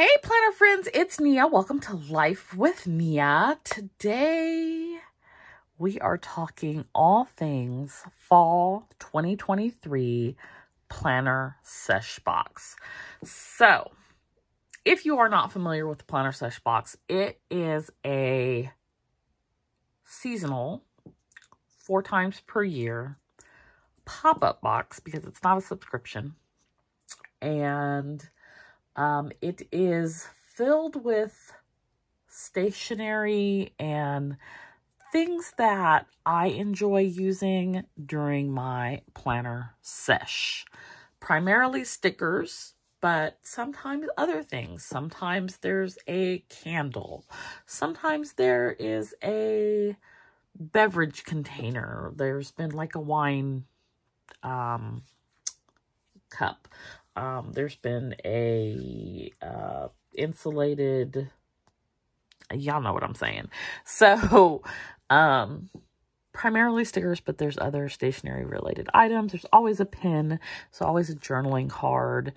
Hey, planner friends, it's Nia. Welcome to Life with Nia. Today, we are talking all things fall 2023 planner sesh box. So, if you are not familiar with the planner sesh box, it is a seasonal, four times per year pop-up box because it's not a subscription. And um, it is filled with stationery and things that I enjoy using during my planner sesh. Primarily stickers, but sometimes other things. Sometimes there's a candle. Sometimes there is a beverage container. There's been like a wine um, cup. Um, there's been a uh, insulated, y'all know what I'm saying. So, um, primarily stickers, but there's other stationery related items. There's always a pin, so always a journaling card.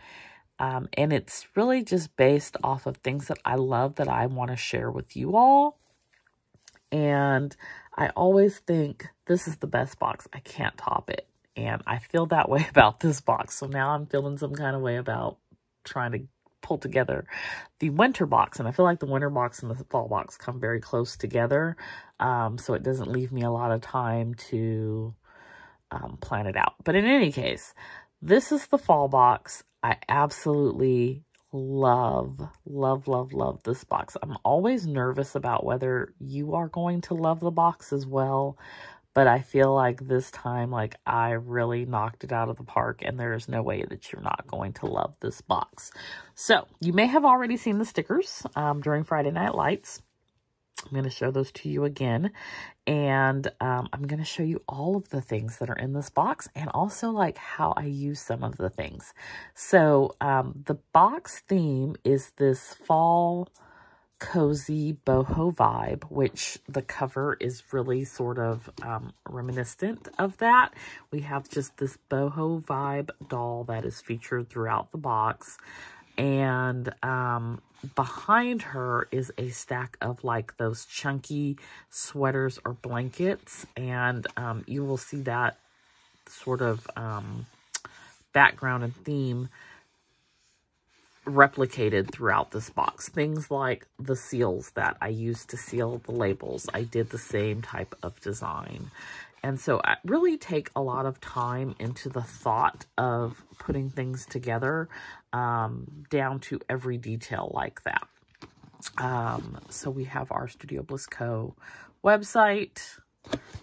Um, and it's really just based off of things that I love that I want to share with you all. And I always think this is the best box. I can't top it. And I feel that way about this box. So now I'm feeling some kind of way about trying to pull together the winter box. And I feel like the winter box and the fall box come very close together. Um, so it doesn't leave me a lot of time to um, plan it out. But in any case, this is the fall box. I absolutely love, love, love, love this box. I'm always nervous about whether you are going to love the box as well. But I feel like this time, like I really knocked it out of the park and there is no way that you're not going to love this box. So you may have already seen the stickers um, during Friday Night Lights. I'm going to show those to you again. And um, I'm going to show you all of the things that are in this box and also like how I use some of the things. So um, the box theme is this fall cozy boho vibe, which the cover is really sort of um, reminiscent of that. We have just this boho vibe doll that is featured throughout the box. And um, behind her is a stack of like those chunky sweaters or blankets. And um, you will see that sort of um, background and theme replicated throughout this box. Things like the seals that I used to seal the labels. I did the same type of design. And so I really take a lot of time into the thought of putting things together um, down to every detail like that. Um, so we have our Studio Bliss Co. website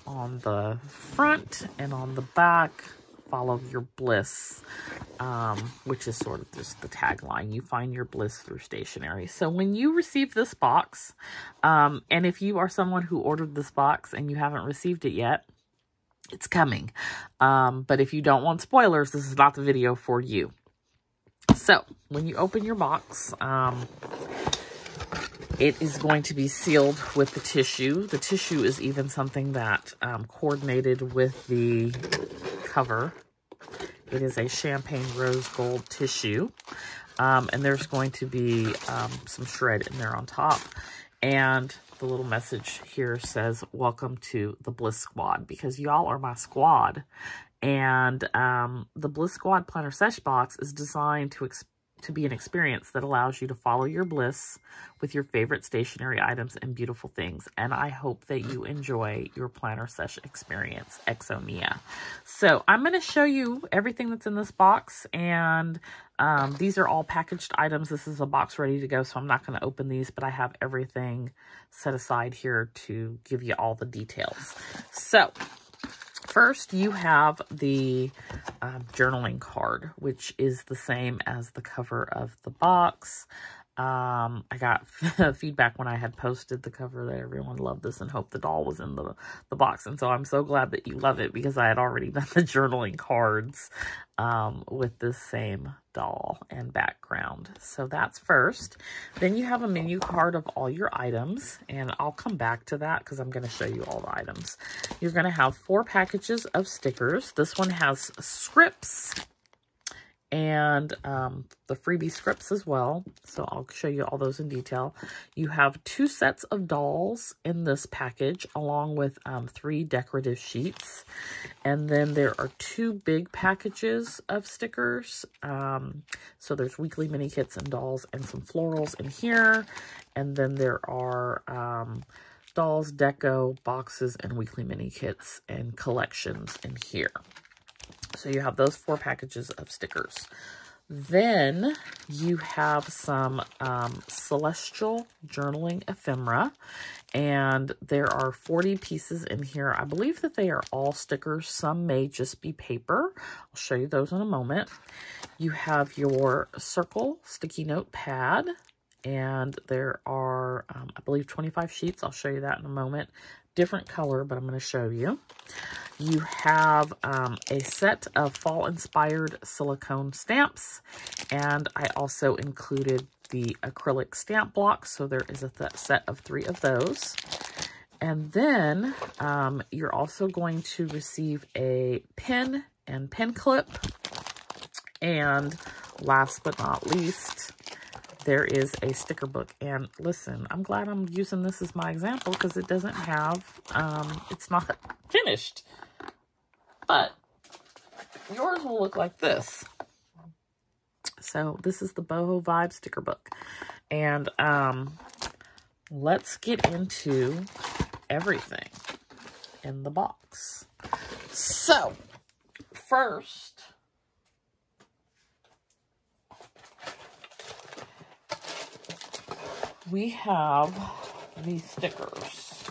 on the front and on the back follow your bliss, um, which is sort of just the tagline. You find your bliss through stationery. So when you receive this box, um, and if you are someone who ordered this box and you haven't received it yet, it's coming. Um, but if you don't want spoilers, this is not the video for you. So when you open your box, um, it is going to be sealed with the tissue. The tissue is even something that um, coordinated with the cover. It is a champagne rose gold tissue. Um, and there's going to be um, some shred in there on top. And the little message here says, welcome to the Bliss Squad, because y'all are my squad. And um, the Bliss Squad Planner Sesh Box is designed to to be an experience that allows you to follow your bliss with your favorite stationery items and beautiful things. And I hope that you enjoy your planner sesh experience, Exomia. So I'm going to show you everything that's in this box. And um, these are all packaged items. This is a box ready to go, so I'm not going to open these, but I have everything set aside here to give you all the details. So First, you have the um, journaling card, which is the same as the cover of the box. Um, I got feedback when I had posted the cover that everyone loved this and hoped the doll was in the, the box. And so I'm so glad that you love it because I had already done the journaling cards um, with this same doll and background. So that's first. Then you have a menu card of all your items, and I'll come back to that because I'm going to show you all the items. You're going to have four packages of stickers. This one has scripts and um, the freebie scripts as well. So I'll show you all those in detail. You have two sets of dolls in this package along with um, three decorative sheets. And then there are two big packages of stickers. Um, so there's weekly mini kits and dolls and some florals in here. And then there are um, dolls, deco, boxes, and weekly mini kits and collections in here. So you have those four packages of stickers. Then you have some um, Celestial Journaling Ephemera, and there are 40 pieces in here. I believe that they are all stickers. Some may just be paper. I'll show you those in a moment. You have your Circle Sticky Note Pad, and there are, um, I believe, 25 sheets. I'll show you that in a moment. Different color, but I'm going to show you. You have um, a set of fall-inspired silicone stamps, and I also included the acrylic stamp block, so there is a set of three of those. And then um, you're also going to receive a pin and pin clip. And last but not least, there is a sticker book. And listen, I'm glad I'm using this as my example because it doesn't have, um, it's not finished. But yours will look like this. So this is the Boho Vibe sticker book. And um, let's get into everything in the box. So, first, we have these stickers.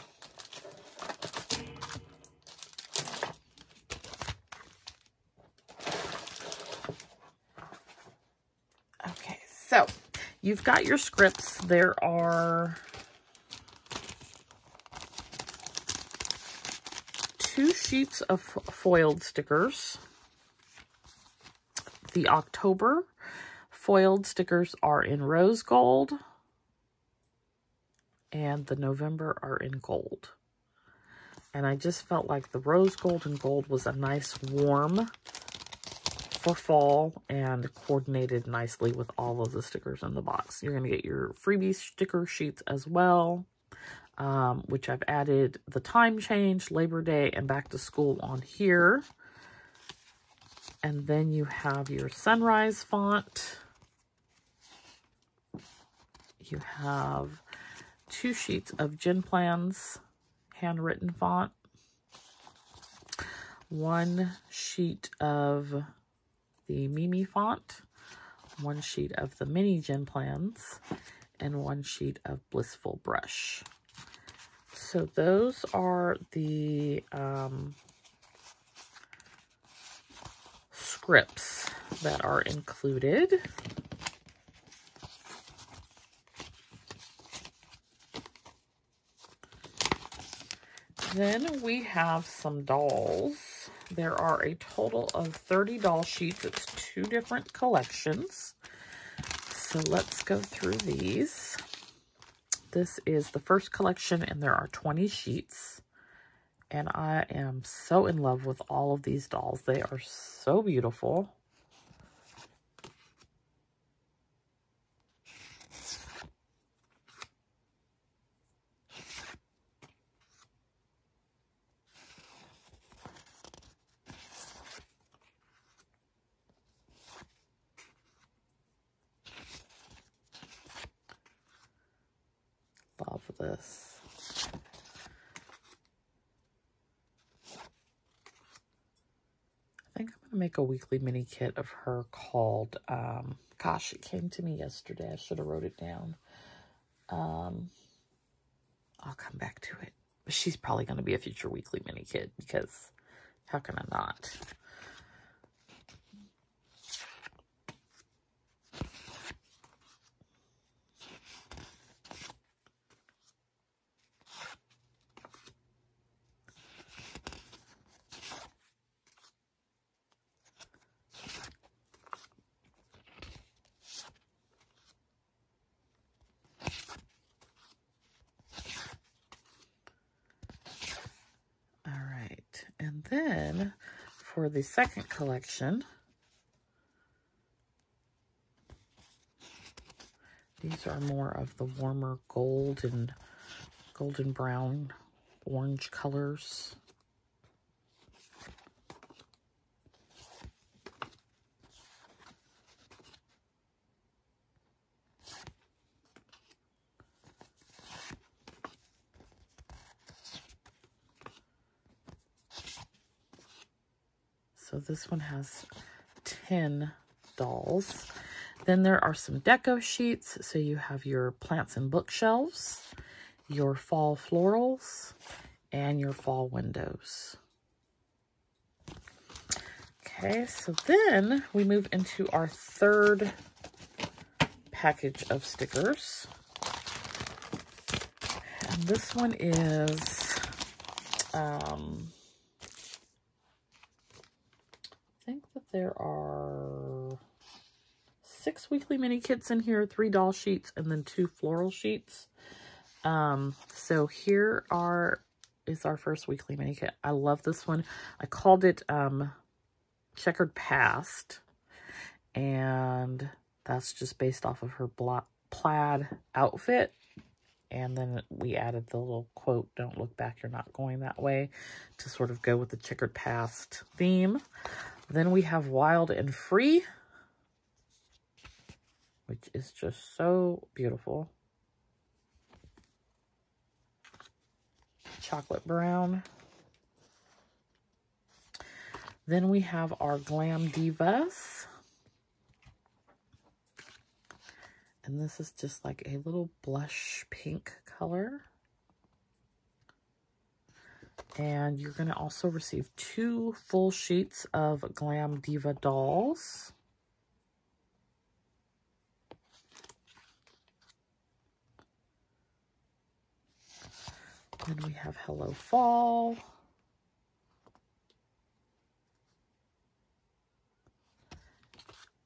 Okay, so, you've got your scripts. There are two sheets of foiled stickers. The October foiled stickers are in rose gold, and the November are in gold. And I just felt like the rose gold and gold was a nice warm for fall and coordinated nicely with all of the stickers in the box. You're going to get your freebie sticker sheets as well, um, which I've added the time change, Labor Day, and back to school on here. And then you have your sunrise font. You have two sheets of Gin Plans handwritten font. One sheet of the Mimi font, one sheet of the mini Gin plans, and one sheet of Blissful Brush. So those are the um, scripts that are included. Then we have some dolls. There are a total of 30 doll sheets. It's two different collections. So let's go through these. This is the first collection and there are 20 sheets. And I am so in love with all of these dolls. They are so beautiful. This. I think I'm going to make a weekly mini kit of her called, um, gosh, it came to me yesterday. I should have wrote it down. Um, I'll come back to it. But she's probably going to be a future weekly mini kit because how can I not? for the second collection. These are more of the warmer gold and golden brown orange colors. So this one has 10 dolls. Then there are some deco sheets. So you have your plants and bookshelves, your fall florals, and your fall windows. Okay, so then we move into our third package of stickers. And this one is, um, I think that there are six weekly mini kits in here, three doll sheets, and then two floral sheets. Um, so here are is our first weekly mini kit. I love this one. I called it um, Checkered Past, and that's just based off of her plaid outfit. And then we added the little quote, don't look back, you're not going that way, to sort of go with the checkered past theme. Then we have Wild and Free, which is just so beautiful. Chocolate brown. Then we have our Glam Divas. And this is just like a little blush pink color. And you're going to also receive two full sheets of Glam Diva dolls. Then we have Hello Fall.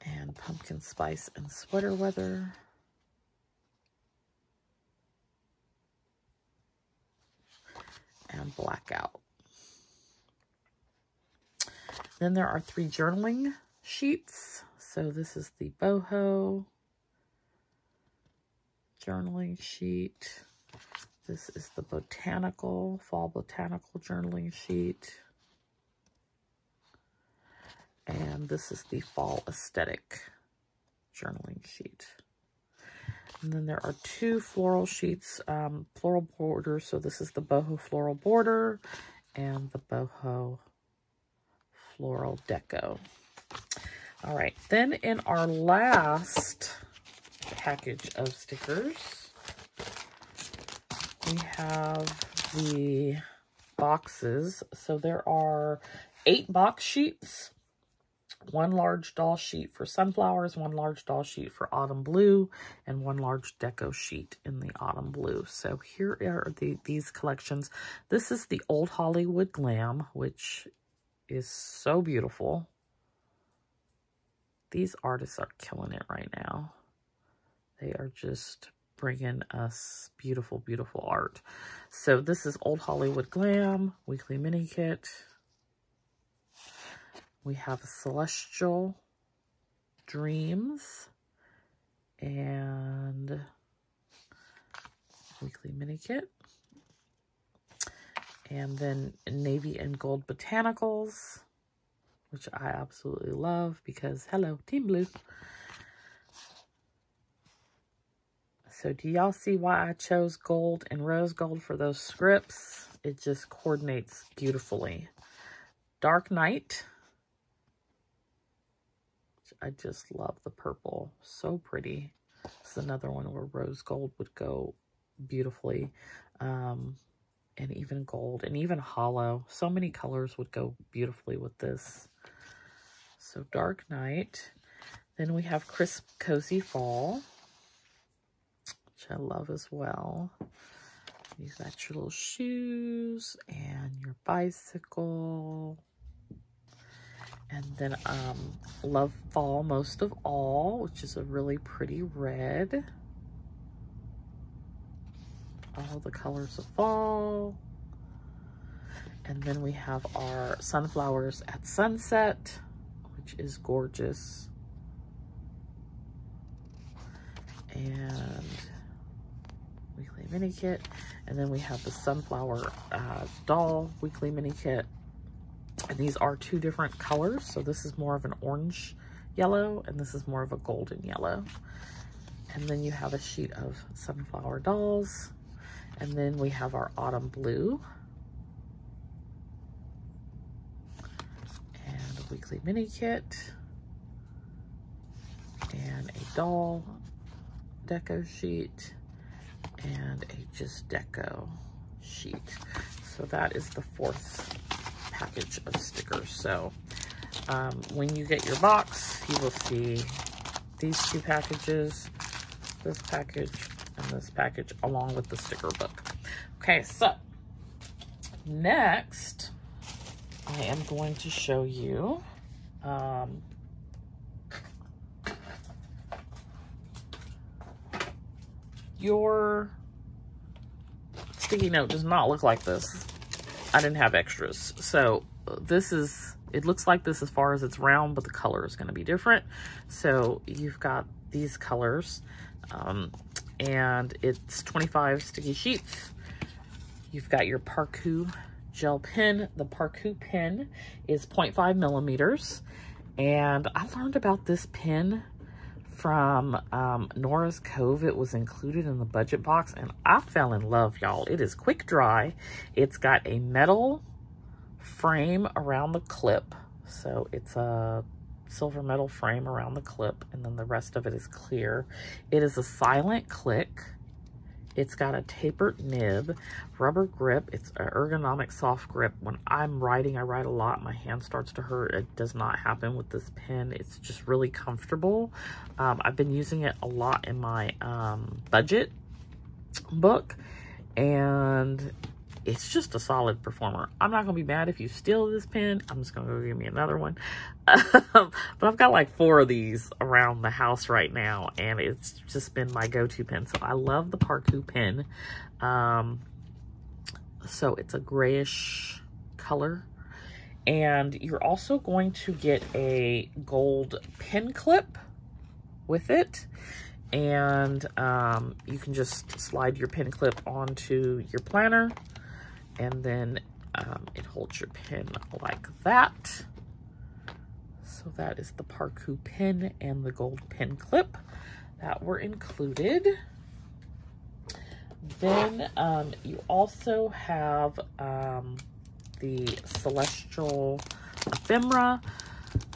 And Pumpkin Spice and Sweater Weather. And Blackout. Then there are three journaling sheets. So this is the boho journaling sheet. This is the botanical, fall botanical journaling sheet. And this is the fall aesthetic journaling sheet. And then there are two floral sheets, um, floral borders. So this is the boho floral border and the boho floral deco. All right, then in our last package of stickers, we have the boxes. So there are eight box sheets, one large doll sheet for sunflowers, one large doll sheet for autumn blue, and one large deco sheet in the autumn blue. So here are the, these collections. This is the Old Hollywood Glam, which is so beautiful. These artists are killing it right now. They are just bringing us beautiful, beautiful art. So this is Old Hollywood Glam Weekly Mini Kit. We have Celestial Dreams and Weekly Mini Kit. And then Navy and Gold Botanicals, which I absolutely love because, hello, Team Blue. So do y'all see why I chose gold and rose gold for those scripts? It just coordinates beautifully. Dark Night. I just love the purple. So pretty. This is another one where rose gold would go beautifully. Um, and even gold and even holo. So many colors would go beautifully with this. So Dark Night. Then we have Crisp Cozy Fall which I love as well. You've got your little shoes and your bicycle. And then um, Love Fall most of all, which is a really pretty red. All the colors of fall. And then we have our Sunflowers at Sunset, which is gorgeous. And weekly mini kit. And then we have the sunflower uh, doll weekly mini kit. And these are two different colors. So this is more of an orange yellow and this is more of a golden yellow. And then you have a sheet of sunflower dolls. And then we have our autumn blue. And a weekly mini kit. And a doll deco sheet. And a just deco sheet. So that is the fourth package of stickers. So um, when you get your box, you will see these two packages, this package, and this package, along with the sticker book. Okay, so next, I am going to show you um, your sticky note does not look like this. I didn't have extras. So this is, it looks like this as far as it's round, but the color is going to be different. So you've got these colors um, and it's 25 sticky sheets. You've got your Parkoo gel pen. The Parkoo pen is 0.5 millimeters. And I learned about this pen from um, Nora's Cove. It was included in the budget box, and I fell in love, y'all. It is quick dry. It's got a metal frame around the clip. So it's a silver metal frame around the clip, and then the rest of it is clear. It is a silent click. It's got a tapered nib, rubber grip. It's an ergonomic soft grip. When I'm writing, I write a lot. My hand starts to hurt. It does not happen with this pen. It's just really comfortable. Um, I've been using it a lot in my um, budget book. And it's just a solid performer. I'm not going to be mad if you steal this pen. I'm just going to go give me another one. but I've got like four of these around the house right now, and it's just been my go-to pen. So I love the Parkoo pen. Um, so it's a grayish color. And you're also going to get a gold pen clip with it and um, you can just slide your pen clip onto your planner and then um, it holds your pin like that. So that is the Parkoo pin and the gold pin clip that were included. Then um, you also have um, the Celestial Ephemera.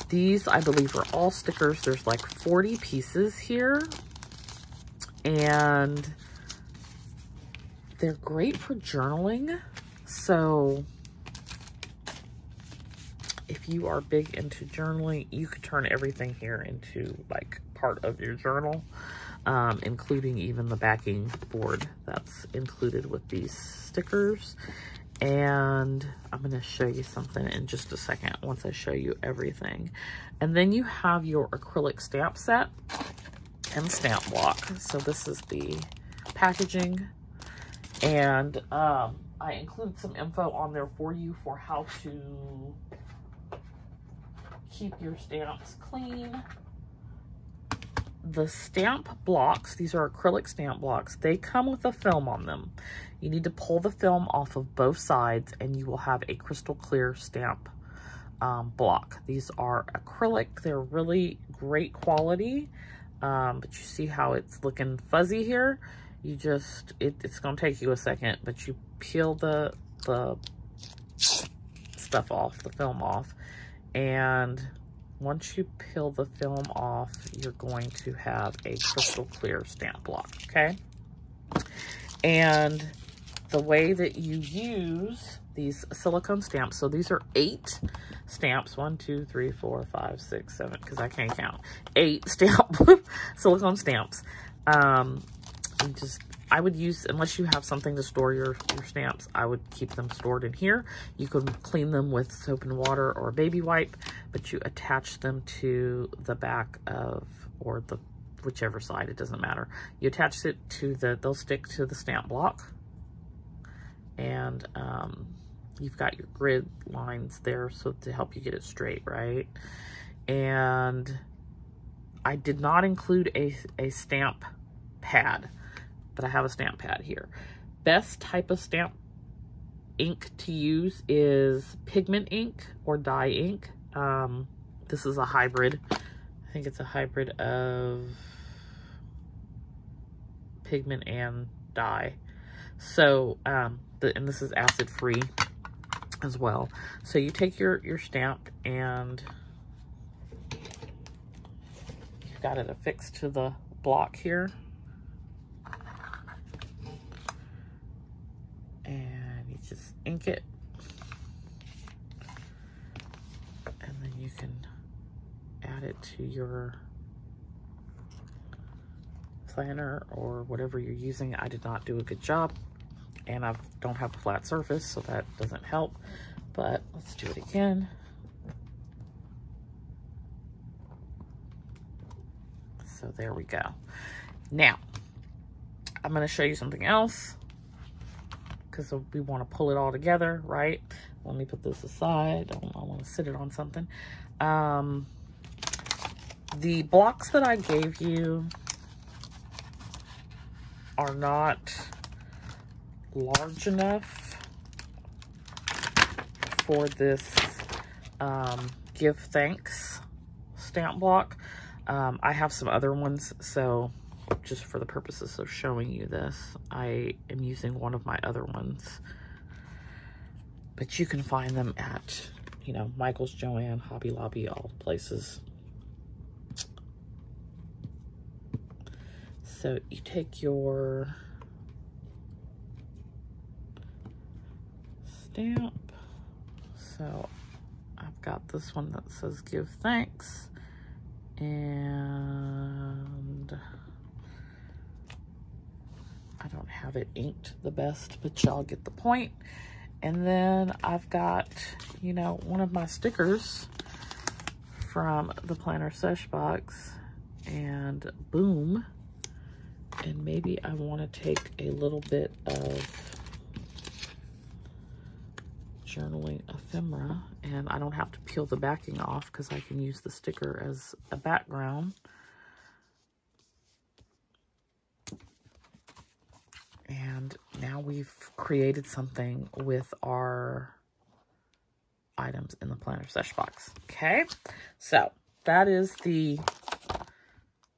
These, I believe, are all stickers. There's like 40 pieces here. And they're great for journaling. So if you are big into journaling, you could turn everything here into like part of your journal, um, including even the backing board that's included with these stickers. And I'm going to show you something in just a second once I show you everything. And then you have your acrylic stamp set and stamp block. So this is the packaging. And um, I included some info on there for you for how to keep your stamps clean. The stamp blocks, these are acrylic stamp blocks, they come with a film on them. You need to pull the film off of both sides and you will have a crystal clear stamp um, block. These are acrylic, they're really great quality, um, but you see how it's looking fuzzy here? You just, it, it's going to take you a second, but you peel the, the stuff off, the film off. And once you peel the film off, you're going to have a crystal clear stamp block, okay? And the way that you use these silicone stamps, so these are eight stamps, one, two, three, four, five, six, seven, because I can't count, eight stamp silicone stamps. Um, you just I would use, unless you have something to store your, your stamps, I would keep them stored in here. You can clean them with soap and water or a baby wipe, but you attach them to the back of, or the whichever side, it doesn't matter. You attach it to the, they'll stick to the stamp block. And um, you've got your grid lines there so to help you get it straight, right? And I did not include a, a stamp pad but I have a stamp pad here. Best type of stamp ink to use is pigment ink or dye ink. Um, this is a hybrid. I think it's a hybrid of pigment and dye. So, um, the, and this is acid free as well. So you take your, your stamp and you've got it affixed to the block here. And you it. And then you can add it to your planner or whatever you're using. I did not do a good job and I don't have a flat surface, so that doesn't help. But let's do it again. So there we go. Now, I'm going to show you something else because we want to pull it all together, right? Let me put this aside. I, want to sit it on something. Um, the blocks that I gave you are not large enough for this um, give thanks stamp block. Um, I have some other ones, so just for the purposes of showing you this, I am using one of my other ones. But you can find them at, you know, Michaels, Joann, Hobby Lobby, all places. So you take your stamp. So I've got this one that says give thanks. And I don't have it inked the best, but y'all get the point. And then I've got, you know, one of my stickers from the Planner Sesh box. And boom. And maybe I want to take a little bit of journaling ephemera and I don't have to peel the backing off because I can use the sticker as a background. And now we've created something with our items in the planner stash box. Okay, so that is the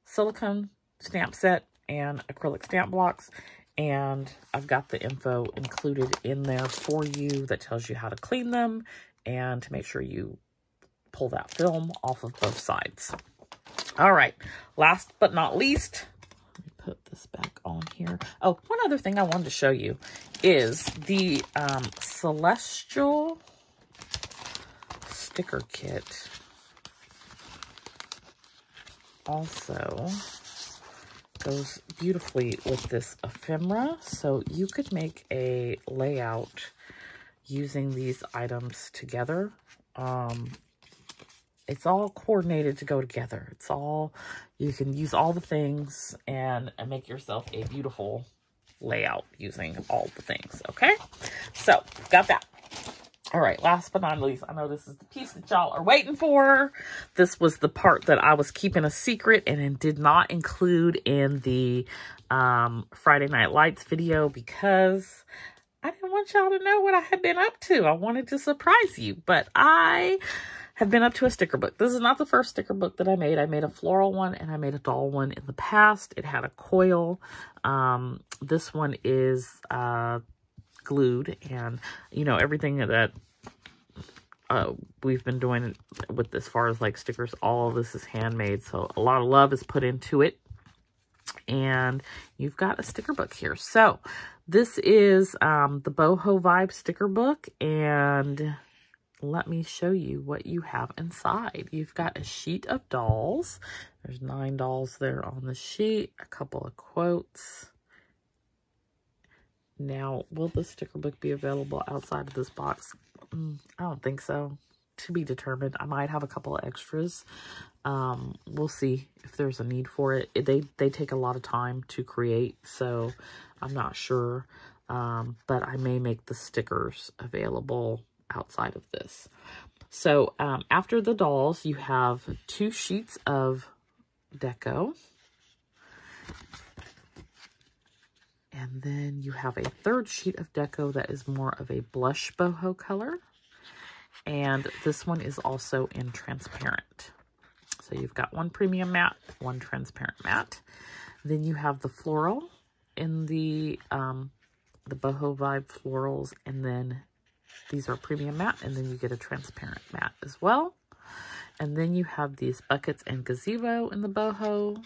silicone stamp set and acrylic stamp blocks and I've got the info included in there for you that tells you how to clean them and to make sure you pull that film off of both sides. All right, last but not least, put this back on here. Oh, one other thing I wanted to show you is the um, Celestial sticker kit. Also, goes beautifully with this ephemera. So you could make a layout using these items together. Um, it's all coordinated to go together. It's all, you can use all the things and, and make yourself a beautiful layout using all the things, okay? So, got that. All right, last but not least, I know this is the piece that y'all are waiting for. This was the part that I was keeping a secret and did not include in the um, Friday Night Lights video because I didn't want y'all to know what I had been up to. I wanted to surprise you, but I have been up to a sticker book. This is not the first sticker book that I made. I made a floral one and I made a doll one in the past. It had a coil. Um, this one is... Uh, glued and you know everything that uh, we've been doing with as far as like stickers all this is handmade so a lot of love is put into it and you've got a sticker book here so this is um, the boho vibe sticker book and let me show you what you have inside you've got a sheet of dolls there's nine dolls there on the sheet a couple of quotes now, will the sticker book be available outside of this box? Mm, I don't think so. To be determined. I might have a couple of extras. Um, we'll see if there's a need for it. They, they take a lot of time to create, so I'm not sure. Um, but I may make the stickers available outside of this. So um, after the dolls, you have two sheets of deco And then you have a third sheet of deco that is more of a blush boho color. And this one is also in transparent. So you've got one premium matte, one transparent matte. Then you have the floral in the um, the boho vibe florals. And then these are premium matte. And then you get a transparent matte as well. And then you have these buckets and gazebo in the boho.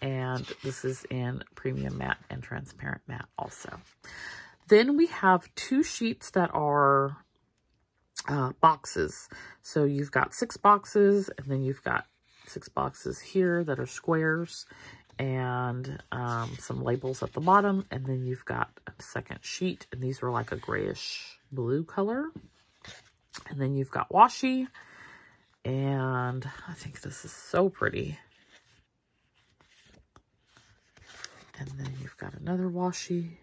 And this is in premium matte and transparent matte also. Then we have two sheets that are uh, boxes. So you've got six boxes, and then you've got six boxes here that are squares, and um, some labels at the bottom, and then you've got a second sheet, and these are like a grayish blue color. And then you've got washi, and I think this is so pretty. And then you've got another washi.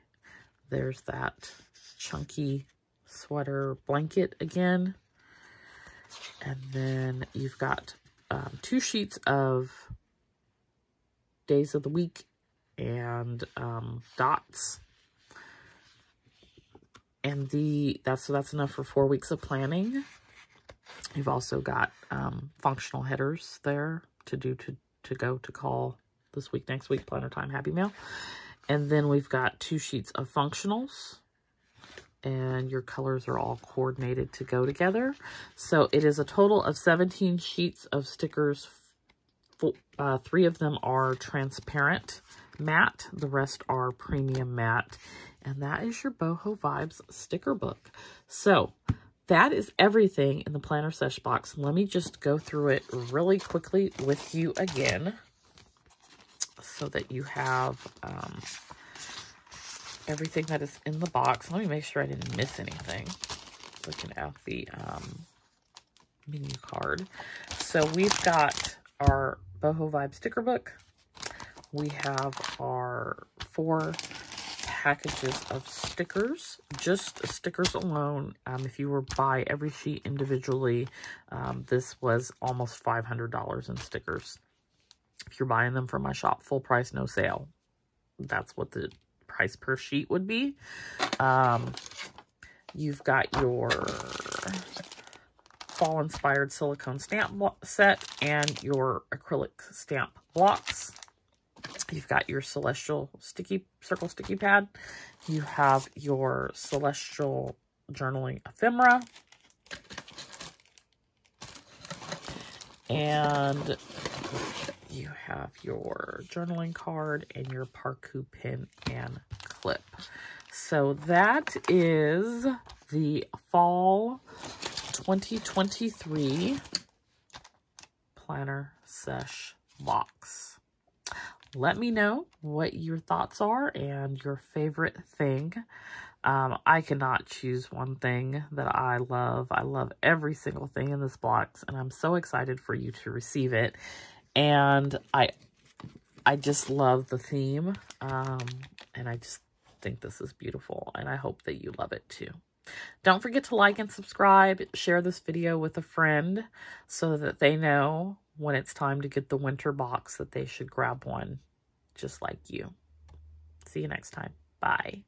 There's that chunky sweater blanket again. And then you've got um, two sheets of days of the week and um, dots. And the that's so that's enough for four weeks of planning. You've also got um, functional headers there to do to to go to call this week, next week, planner time, happy mail. And then we've got two sheets of functionals and your colors are all coordinated to go together. So it is a total of 17 sheets of stickers. Uh, three of them are transparent matte. The rest are premium matte. And that is your Boho Vibes sticker book. So that is everything in the Planner Sesh box. Let me just go through it really quickly with you again so that you have um, everything that is in the box. Let me make sure I didn't miss anything. Looking at the um, menu card. So we've got our Boho Vibe sticker book. We have our four packages of stickers, just stickers alone. Um, if you were buy every sheet individually, um, this was almost $500 in stickers. If you're buying them from my shop, full price, no sale. That's what the price per sheet would be. Um, you've got your fall-inspired silicone stamp set and your acrylic stamp blocks. You've got your Celestial sticky circle sticky pad. You have your Celestial journaling ephemera. And you have your journaling card and your Parkoo pin and clip. So that is the fall 2023 planner sesh box. Let me know what your thoughts are and your favorite thing. Um, I cannot choose one thing that I love. I love every single thing in this box, and I'm so excited for you to receive it and I I just love the theme, um, and I just think this is beautiful, and I hope that you love it too. Don't forget to like and subscribe, share this video with a friend so that they know when it's time to get the winter box that they should grab one just like you. See you next time. Bye.